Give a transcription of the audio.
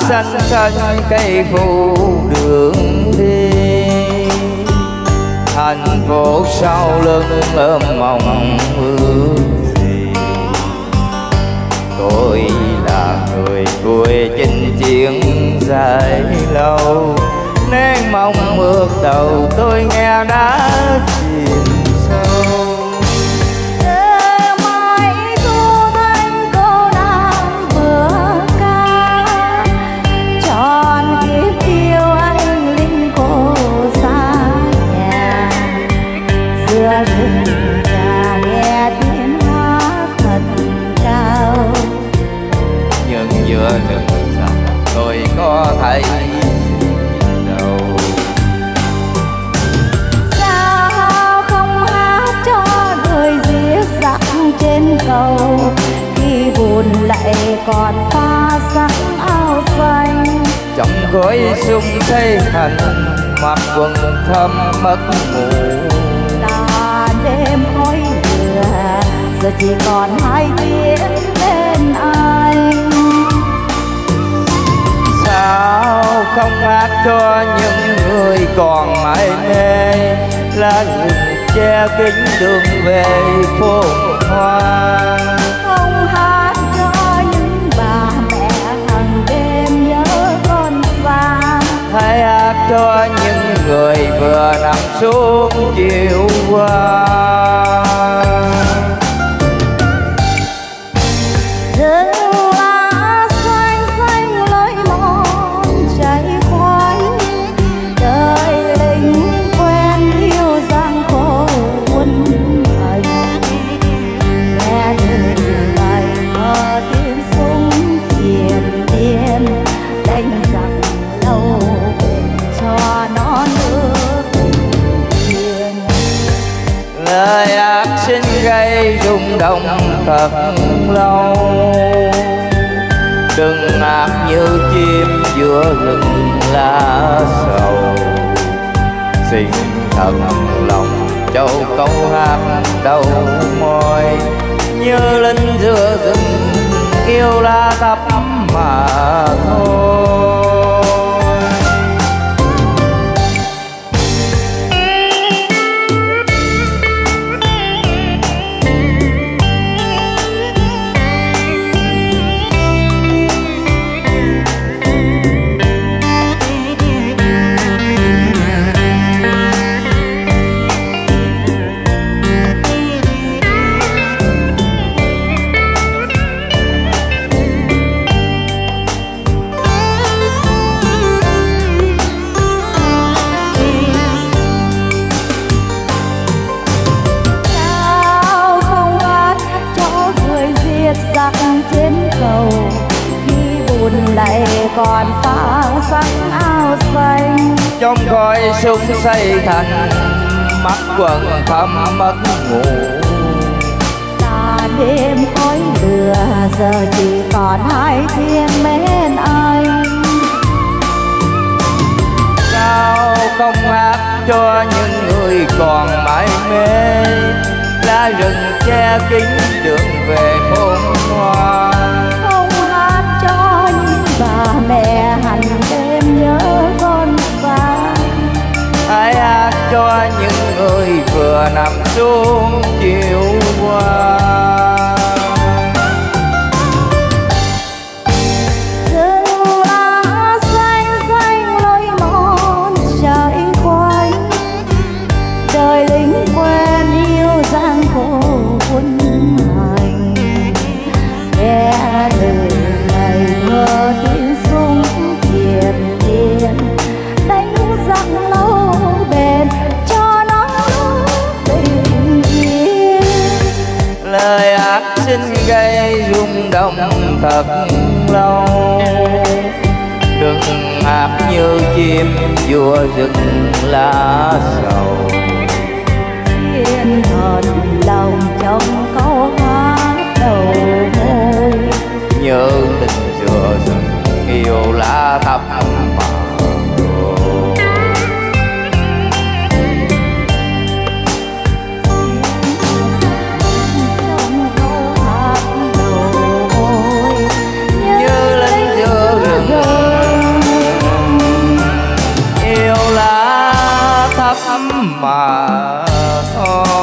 xanh xanh cây phủ đường đi. Thành phố sau lưng ôm mộng ước gì? Tôi là người vui chinh chiến dài lâu. Nên mong ước đầu tôi nghe đã chìm cầu Khi buồn lại còn pha sắc áo xanh. Trong khói sung xây thành mặc quần thâm mất ngủ. Là đêm khói lửa giờ chỉ còn hai tiếng rừng che kín đường về phố hoa. Không hát cho những bà mẹ hàng đêm nhớ con xa hãy hát cho những người vừa nằm xuống chiều qua gây rung động thật lâu. Đừng ngạc như chim giữa rừng lá sầu. Xin thật lòng châu câu hát đầu môi. Như linh giữa rừng yêu lá thắm mà thôi. Cầu. Khi buồn lại còn pha sắc áo xanh. Trong khói súng xây thành mắt quần thâm mất ngủ. Là đêm khói lửa giờ chỉ còn hai thiên mến anh. Sao không hát cho những người còn mãi mê lá rừng che kín đường về phồn hoa những người vừa nằm xuống chiều qua. Hãy lá xanh xanh lối mòn chạy khoanh đời lính quen yêu giang khổ quân gây rung động thật lâu. Đừng ác như chim vua rừng lá sầu. Thiên thật lòng trong câu hát đầu môi. Như tình giữa rừng yêu lá thắm mà thắm mà. thôi